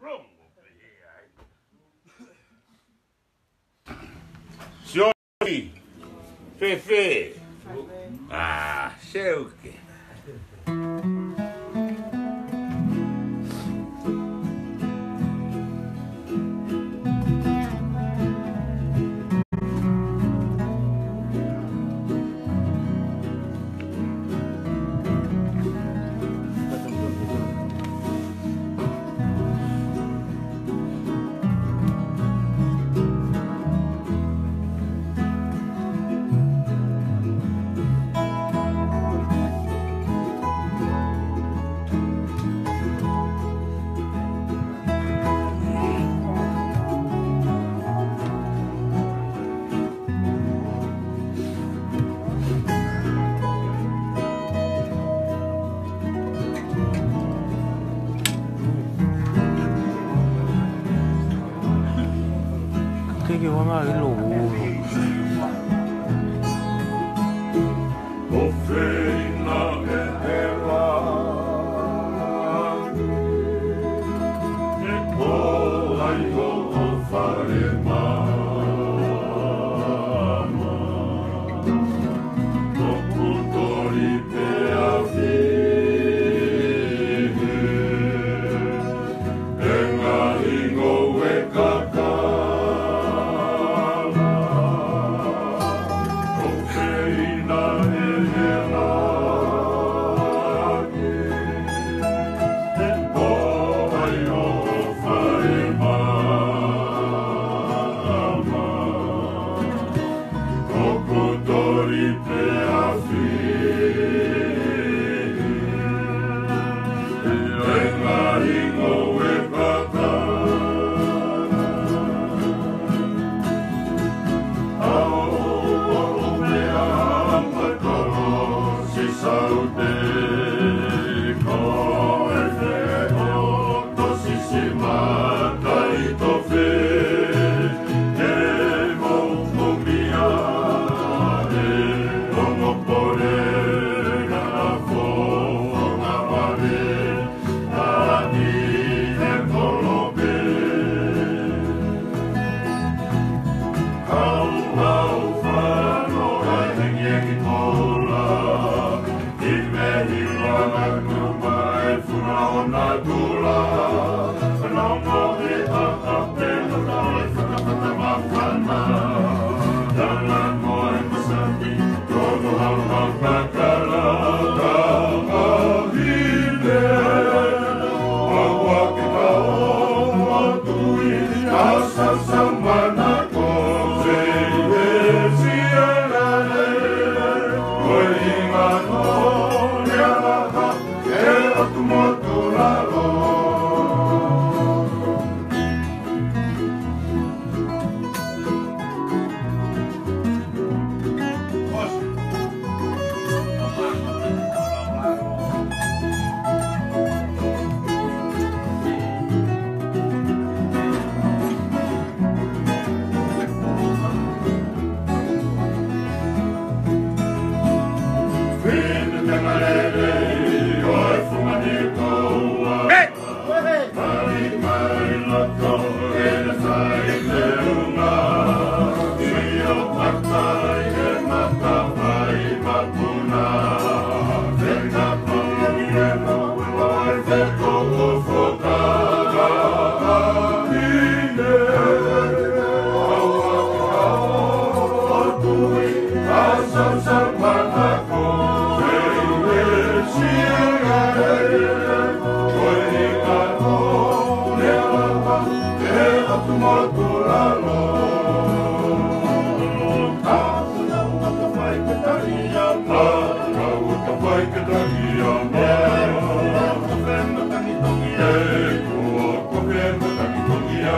wrong over here? Shorty. Ah, sei o quê? 되게 워낙 일로 오고 today. love, long